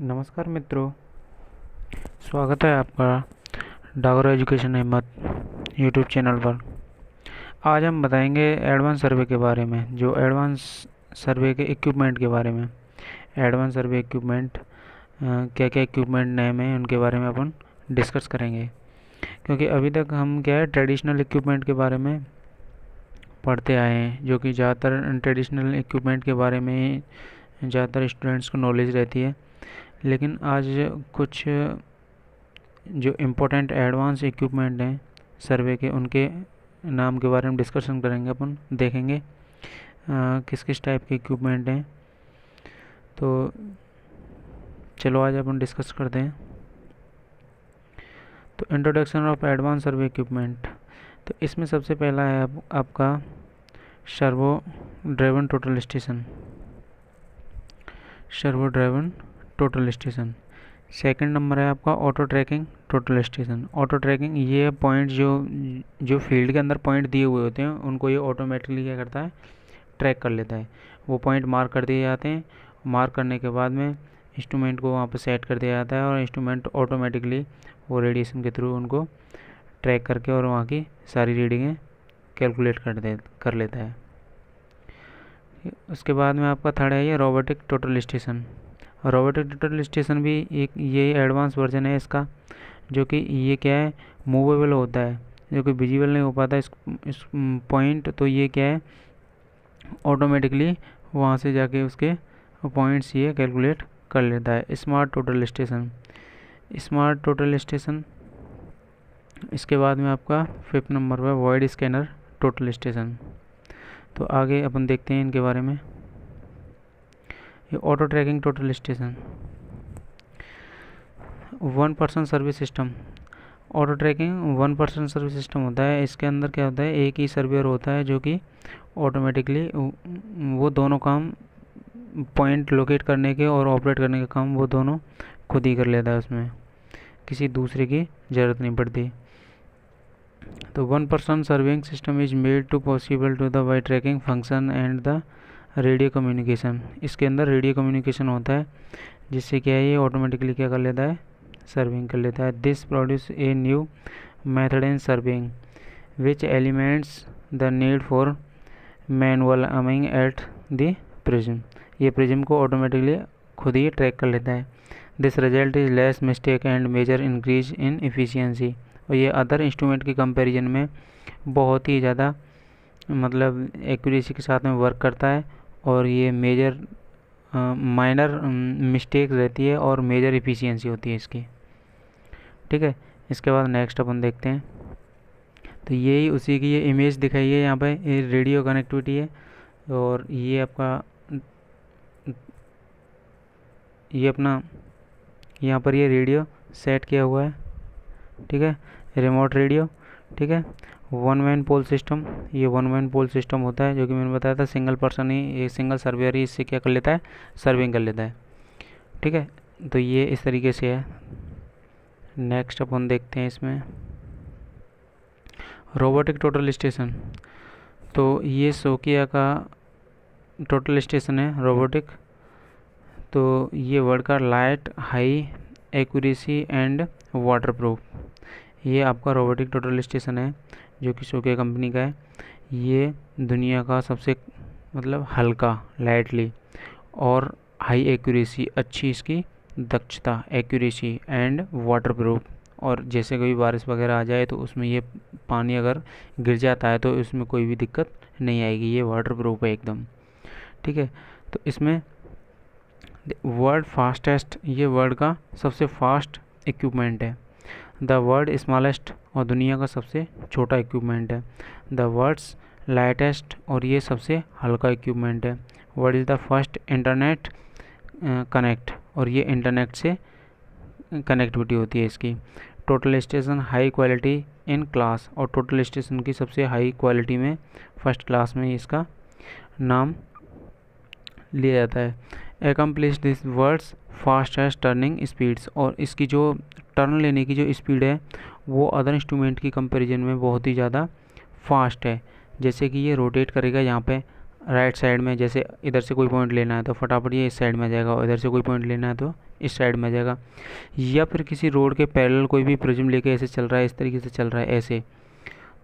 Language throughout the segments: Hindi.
नमस्कार मित्रों, स्वागत है आपका Dagar education Ahmad YouTube channel पर। आज हम बताएँगे एडवांस सर्वे के बारे में, जो एडवांस सर्वे के इक्विपमेंट के बारे में। एडवांस सर्वे इक्विपमेंट क्या क्या इक्विपमेंट नए में उनके बारे में अपन डिस्कस करेंगे। क्योंकि अभी तक हम क्या है, ट्रेडिशनल इक्विपमेंट के बारे में पढ़ते आए हैं, जो कि ज़्यादातर ट्रेडिशनल इक्विपमेंट के बारे में ज़्यादातर स्टूडेंट्स को नॉलेज रहती है। लेकिन आज कुछ जो इम्पोर्टेंट एडवांस इक्विपमेंट हैं सर्वे के उनके नाम के बारे में डिस्कशन करेंगे अपन देखेंगे आ, किस किस टाइप के इक्विपमेंट हैं। तो चलो आज अपन डिस्कस करते हैं। तो introduction of advance survey equipment तो इसमें सबसे पहला है आप, आपका servo driven total station servo driven total station second number है आपका auto tracking total station auto tracking ये पॉइंट जो जो फ़ील्ड के अंदर पॉइंट दिए हुए होते हैं, उनको ये ऑटोमेटिकली क्या करता है? ट्रैक कर लेता है। वो पॉइंट मार्क कर दिए जाते हैं। मार्क करने के बाद में इंस्ट्रूमेंट को वहाँ पर सेट कर दिया जाता है और इंस्ट्रूमेंट ऑटोमेटिकली वो रेडिएशन के थ्रू उनको ट्रैक करके और वहाँ की सारी रीडिंगें कैलकुलेट कर दे, कर लेता है। उसके बाद में आपका थर्ड है ये robotic total station robotic total station भी एक ये एडवांस वर्जन है इसका, जो कि ये क्या है मूवेबल होता है, जो कि विजिबल नहीं हो पाता इस इस पॉइंट तो ये क्या है ऑटोमेटिकली वहाँ से जाके उसके पॉइंट्स ये कैलकुलेट कर लेता है smart total station smart total station इसके बाद में आपका फिफ्थ नंबर पर वॉइड स्कैनर टोटल स्टेशन तो आगे अपन देखते हैं इनके बारे में। ये auto tracking total station one person service system auto tracking one person service system होता है। इसके अंदर क्या होता है? एक ही सर्वेयर होता है जो कि ऑटोमेटिकली वो दोनों काम पॉइंट लोकेट करने के और ऑपरेट करने के काम वो दोनों खुद ही कर लेता है उसमें। किसी दूसरे की ज़रूरत नहीं पड़ती। तो one person serving system is made to possible to the Y tracking function and the radio communication. इसके अंदर रेडियो कम्युनिकेशन होता है, जिससे क्या है, ये ऑटोमेटिकली क्या कर लेता है सर्विंग कर लेता है। This produce a new method in serving which elements the need for manual aiming at the prism ये प्रिज्म को ऑटोमेटिकली खुद ही ट्रैक कर लेता है। This result is less mistake and major increase in efficiency और ये अदर इंस्ट्रूमेंट के कंपैरिजन में बहुत ही ज़्यादा मतलब एक्यूरेसी के साथ में वर्क करता है। और ये मेजर माइनर मिस्टेक रहती है और मेजर इफ़िशियंसी होती है इसकी। ठीक है? इसके बाद नेक्स्ट अपन देखते हैं। तो यही उसी की ये इमेज दिखाई है यहाँ पे। ये रेडियो कनेक्टिविटी है और ये आपका, ये अपना, यहाँ पर ये रेडियो सेट किया हुआ है। ठीक है? रिमोट रेडियो ठीक है? वन मैन पोल सिस्टम, ये वन मैन पोल सिस्टम होता है, जो कि मैंने बताया था, सिंगल पर्सन ही एक सिंगल सर्वेयर ही इससे क्या कर लेता है? सर्विंग कर लेता है। ठीक है? तो ये इस तरीके से है। नेक्स्ट अपन देखते हैं इसमें। रोबोटिक टोटल स्टेशन तो ये सोकिया का टोटल स्टेशन है रोबोटिक तो ये वर्ड का light high accuracy and waterproof ये आपका रोबोटिक टोटल स्टेशन है। जो कि शोके कंपनी का है, ये दुनिया का सबसे मतलब हल्का लाइटली और हाई एक्यूरेसी अच्छी इसकी दक्षता एक्यूरेसी एंड वाटर प्रूफ और जैसे कोई बारिश वगैरह आ जाए तो उसमें ये पानी अगर गिर जाता है तो इसमें कोई भी दिक्कत नहीं आएगी, ये वाटर प्रूफ है एकदम। ठीक है? तो इसमें वर्ल्ड फास्टेस्ट ये वर्ल्ड का सबसे फास्ट इक्विपमेंट है। द वर्ल्ड स्मॉलेस्ट और दुनिया का सबसे छोटा इक्विपमेंट है। द वर्ल्ड्स लाइटेस्ट और ये सबसे हल्का इक्विपमेंट है। World is the first internet connect और ये इंटरनेट से कनेक्टिविटी होती है इसकी। Total station high quality in class और टोटल स्टेशन की सबसे हाई क्वालिटी में फ़र्स्ट क्लास में इसका नाम लिया जाता है। Accomplish this words fastest turning speeds और इसकी जो टर्न लेने की जो स्पीड है वो अदर इंस्ट्रूमेंट की कंपैरिजन में बहुत ही ज़्यादा फास्ट है। जैसे कि ये रोटेट करेगा यहाँ पे राइट साइड में जैसे इधर से कोई पॉइंट लेना है तो फटाफट ये इस साइड में जाएगा और इधर से कोई पॉइंट लेना है तो इस साइड में जाएगा। या फिर किसी रोड के पैरेलल कोई भी प्रिज्म लेके ऐसे चल रहा है इस तरीके से चल रहा है ऐसे।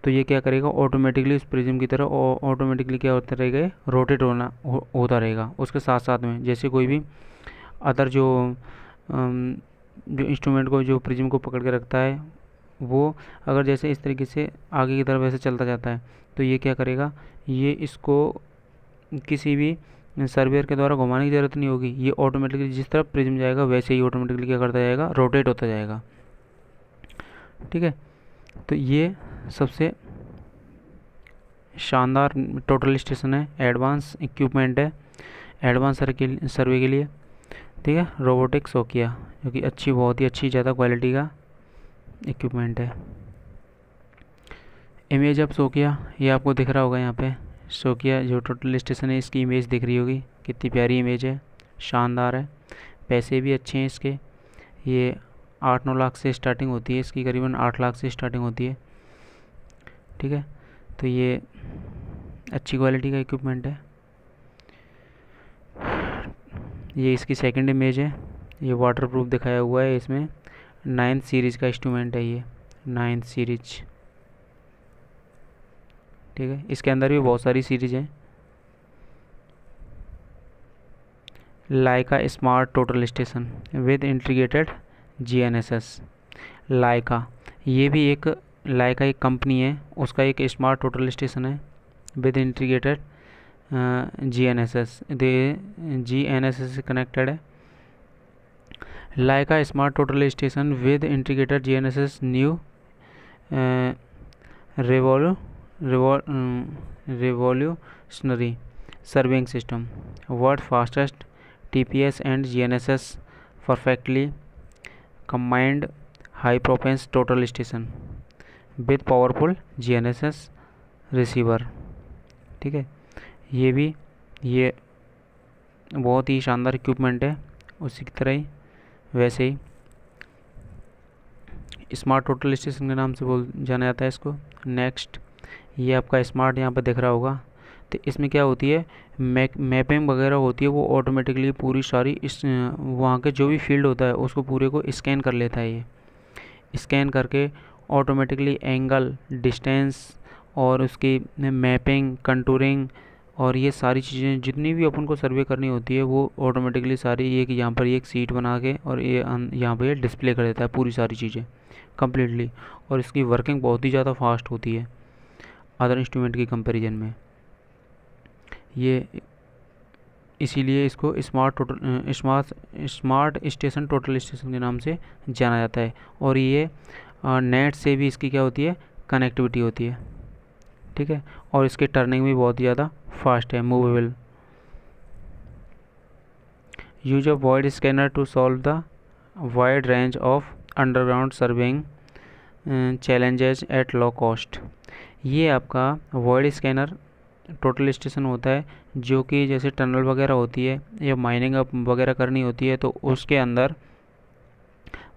तो ये क्या करेगा ऑटोमेटिकली उस प्रिज्म की तरह ऑटोमेटिकली क्या होता रहेगा रोटेट होना हो, होता रहेगा। उसके साथ साथ में जैसे कोई भी अदर जो जो इंस्ट्रूमेंट को, जो प्रिज्म को पकड़ के रखता है, वो अगर जैसे इस तरीके से आगे की तरफ़ ऐसे चलता जाता है तो ये क्या करेगा? ये इसको किसी भी सर्वेयर के द्वारा घुमाने की ज़रूरत नहीं होगी। ये ऑटोमेटिकली जिस तरफ़ प्रिज्म जाएगा, वैसे ही ऑटोमेटिकली क्या करता जाएगा? रोटेट होता जाएगा। ठीक है? तो ये सबसे शानदार टोटल स्टेशन है। एडवांस इक्विपमेंट है। एडवांस सर्वे के लिए। ठीक है रोबोटिक सोकिया जो कि अच्छी, बहुत ही अच्छी, ज़्यादा क्वालिटी का इक्विपमेंट है। इमेज अब सोकिया ये आपको दिख रहा होगा यहाँ पे। सोकिया जो टोटल स्टेशन है, इसकी इमेज दिख रही होगी। कितनी प्यारी इमेज है, शानदार है। पैसे भी अच्छे हैं इसके। ये आठ, नौ लाख से स्टार्टिंग होती है, इसकी करीबन आठ लाख से स्टार्टिंग होती है। ठीक है तो ये अच्छी क्वालिटी का इक्विपमेंट है। ये इसकी सेकंड इमेज है। ये वाटर प्रूफ दिखाया हुआ है इसमें। नाइन्थ सीरीज़ का इंस्ट्रूमेंट है ये। नाइन्थ सीरीज़ ठीक है? इसके अंदर भी बहुत सारी सीरीज़ हैं। Leica smart total station with integrated GNSS Leica ये भी एक लाइका एक कंपनी है। उसका एक स्मार्ट टोटल स्टेशन है। With integrated G N S S G N S S connected है Leica smart total station with integrator G N S S new revol revolutionary serving system world fastest T P S and G N S S perfectly combined high performance total station with powerful G N S S receiver ठीक है? ये भी, ये बहुत ही शानदार इक्विपमेंट है, उसी की तरह ही, वैसे ही। स्मार्ट टोटल स्टेशन के नाम से बोल, जाना जाता है इसको। नेक्स्ट ये आपका स्मार्ट यहाँ पर दिख रहा होगा। तो इसमें क्या होती है मैप मैपिंग वगैरह होती है, वो ऑटोमेटिकली पूरी सारी इस, वहाँ के जो भी फ़ील्ड होता है, उसको पूरे को स्कैन कर लेता है ये। स्कैन करके ऑटोमेटिकली एंगल डिस्टेंस और उसकी मैपिंग कंटूरिंग और ये सारी चीज़ें, जितनी भी अपन को सर्वे करनी होती है, वो ऑटोमेटिकली सारी एक यहाँ पर एक सीट बना के और ये यहाँ पर डिस्प्ले कर देता है पूरी सारी चीज़ें कम्प्लीटली और इसकी वर्किंग बहुत ही ज़्यादा फास्ट होती है अदर इंस्ट्रूमेंट की कंपैरिजन में। ये इसीलिए इसको smart total smart smart station total station के नाम से जाना जाता है और ये नेट से भी इसकी क्या होती है? कनेक्टिविटी होती है। ठीक है? और इसकी टर्निंग भी बहुत ज़्यादा फास्ट है movable use of void scanner to solve the wide range of underground serving challenges at low cost ये आपका वॉइड स्कैनर टोटल स्टेशन होता है, जो कि जैसे टनल वगैरह होती है, या माइनिंग वगैरह करनी होती है तो उसके अंदर,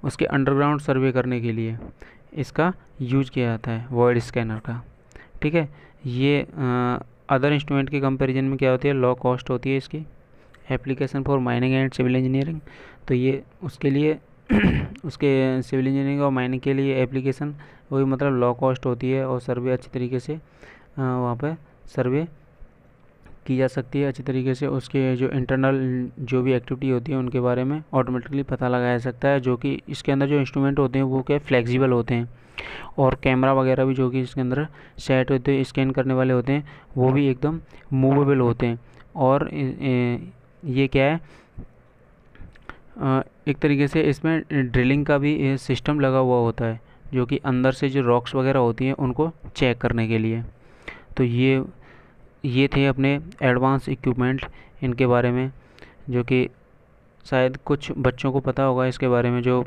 उसके अंडरग्राउंड सर्वे करने के लिए इसका यूज़ किया जाता है वॉइड स्कैनर का. ठीक है? ये अदर इंस्ट्रूमेंट के कंपैरिजन में क्या होती है? लो कॉस्ट होती है इसकी। Application for mining and civil engineering तो ये उसके लिए, उसके सिविल इंजीनियरिंग और माइनिंग के लिए एप्लीकेशन वही मतलब लो कॉस्ट होती है और सर्वे अच्छी तरीके से वहाँ पर सर्वे की जा सकती है अच्छी तरीके से। उसके जो इंटरनल जो भी एक्टिविटी होती है, उनके बारे में ऑटोमेटिकली पता लगाया जा सकता है, जो कि इसके अंदर जो इंस्ट्रूमेंट होते हैं, वो क्या फ्लेक्सिबल होते हैं। और कैमरा वगैरह भी जो कि इसके अंदर सेट होते हैं स्कैन करने वाले होते हैं, वो भी एकदम मूवेबल होते हैं। और ये क्या है एक तरीके से इसमें ड्रिलिंग का भी सिस्टम लगा हुआ होता है, जो कि अंदर से जो रॉक्स वगैरह होती हैं, उनको चेक करने के लिए। तो ये ये थे अपने एडवांस इक्विपमेंट इनके बारे में, जो कि शायद कुछ बच्चों को पता होगा इसके बारे में जो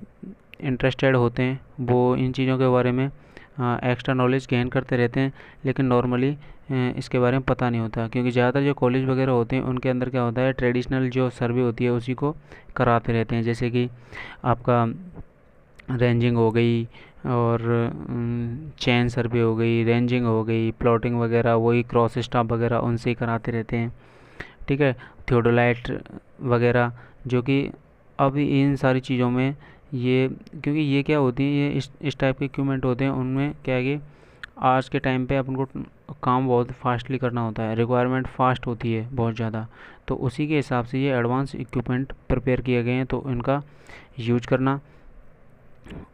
इंटरेस्टेड होते हैं, वो इन चीज़ों के बारे में एक्स्ट्रा नॉलेज गेन करते रहते हैं, लेकिन नॉर्मली इसके बारे में पता नहीं होता, क्योंकि ज़्यादातर जो कॉलेज वगैरह होते हैं, उनके अंदर क्या होता है ट्रेडिशनल जो सर्वे होती है, उसी को कराते रहते हैं, जैसे कि आपका रेंजिंग हो गई और चैन सर्वे हो गई, रेंजिंग हो गई, प्लॉटिंग वगैरह, वही क्रॉस स्टाफ वगैरह उनसे ही कराते रहते हैं। ठीक है? थियोडोलाइट वगैरह, जो कि अब इन सारी चीज़ों में ये, क्योंकि ये क्या होती है, ये इस इस टाइप के इक्विपमेंट होते हैं, उनमें क्या है कि आज के टाइम पे अपन को काम बहुत फास्टली करना होता है रिक्वायरमेंट फास्ट होती है बहुत ज़्यादा। तो उसी के हिसाब से ये एडवांस इक्विपमेंट प्रिपेयर किए गए हैं तो इनका यूज़ करना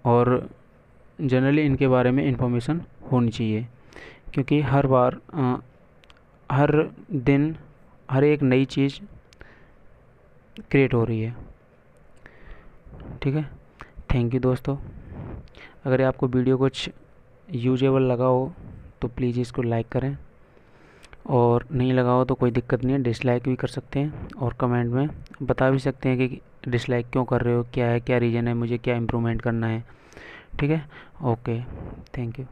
और जनरली इनके बारे में इंफॉर्मेशन होनी चाहिए। क्योंकि हर बार आ, हर दिन हर एक नई चीज़ क्रिएट हो रही है। ठीक है? थैंक यू दोस्तों। अगर आपको वीडियो कुछ यूजेबल लगा हो तो प्लीज़ इसको लाइक करें। और नहीं लगा हो तो कोई दिक्कत नहीं है डिसलाइक भी कर सकते हैं और कमेंट में बता भी सकते हैं कि डिसलाइक क्यों कर रहे हो क्या है क्या रीज़न है मुझे क्या इम्प्रूवमेंट करना है। ठीक है? Okay thank you